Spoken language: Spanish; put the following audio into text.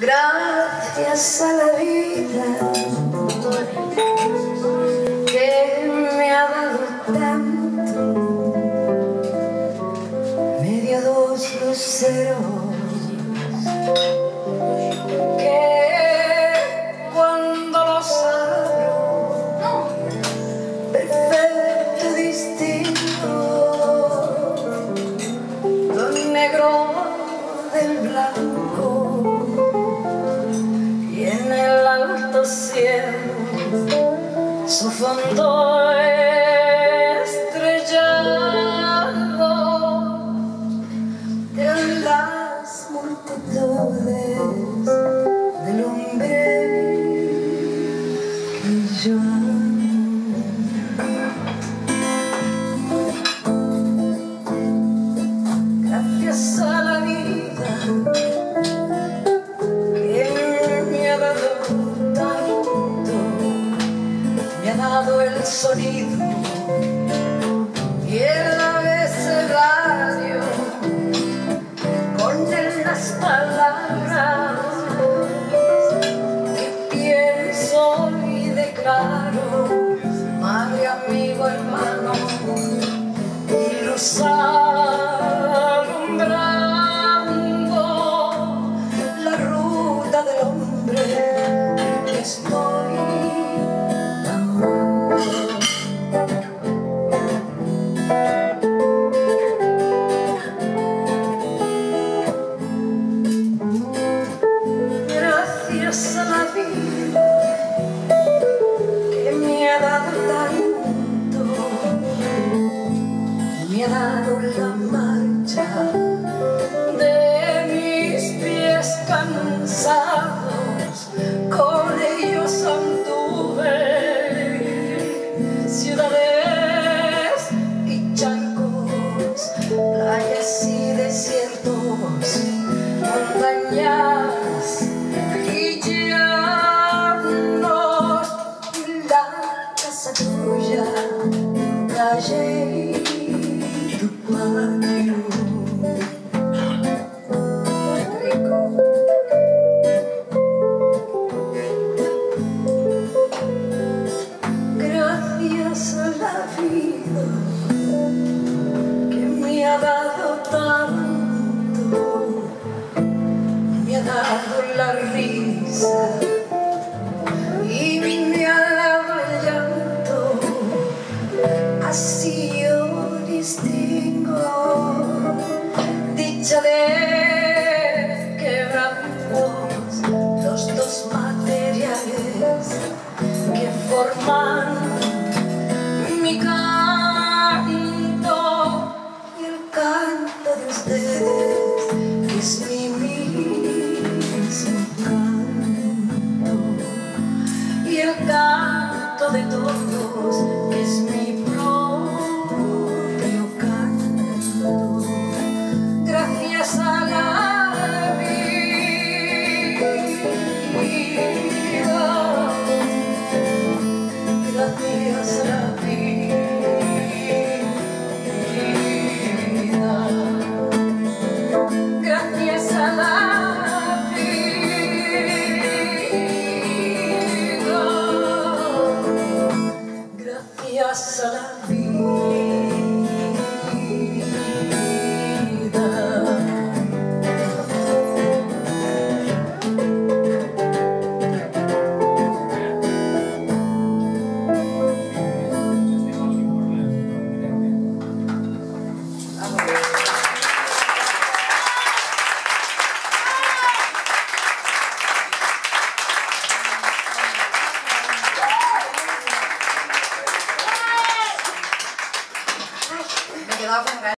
Gracias a la vida que me ha dado tanto, me dio dos luceros cielo. Su fondo estrellado de las multitudes del hombre que yo. Gracias a la vida sonido y el abecedario con él las palabras que pienso y declaro, madre, amigo, hermano, y los alumbrando Gracias a la vida que me ha dado tanto, me ha dado la risa distingo dicha de quebrantos los dos materiales que forman mi canto y el canto de ustedes es mi mismo canto. Y el canto de todos es mi gracias a la vida